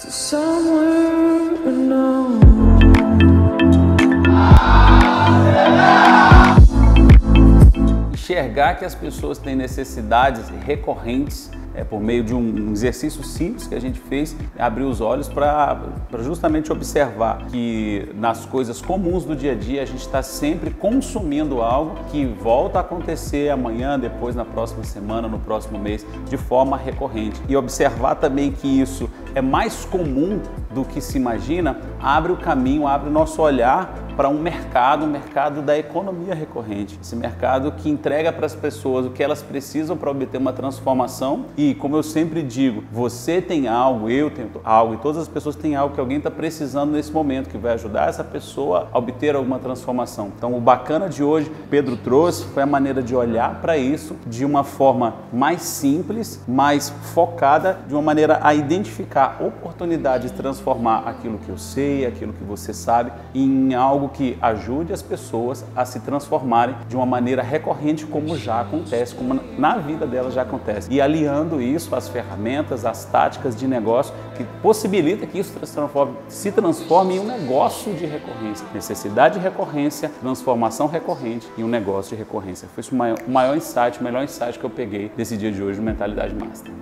to somewhere unknown. Enxergar que as pessoas têm necessidades recorrentes é, por meio de um exercício simples que a gente fez, abrir os olhos para justamente observar que nas coisas comuns do dia a dia a gente está sempre consumindo algo que volta a acontecer amanhã, depois, na próxima semana, no próximo mês, de forma recorrente. E observar também que isso é mais comum do que se imagina, abre o caminho, abre o nosso olhar para um mercado, um mercado da economia recorrente. Esse mercado que entrega para as pessoas o que elas precisam para obter uma transformação. E, como eu sempre digo, você tem algo, eu tenho algo, e todas as pessoas têm algo que alguém está precisando nesse momento, que vai ajudar essa pessoa a obter alguma transformação. Então, o bacana de hoje, Pedro trouxe, foi a maneira de olhar para isso de uma forma mais simples, mais focada, de uma maneira a identificar oportunidades de transformar aquilo que eu sei, aquilo que você sabe, em algo que ajude as pessoas a se transformarem de uma maneira recorrente, como já acontece, como na vida delas já acontece. E aliando isso às ferramentas, às táticas de negócio que possibilita que isso transforme, se transforme em um negócio de recorrência. Necessidade de recorrência, transformação recorrente e um negócio de recorrência. Foi o maior, maior insight, o melhor insight que eu peguei desse dia de hoje do Mentalidade Master.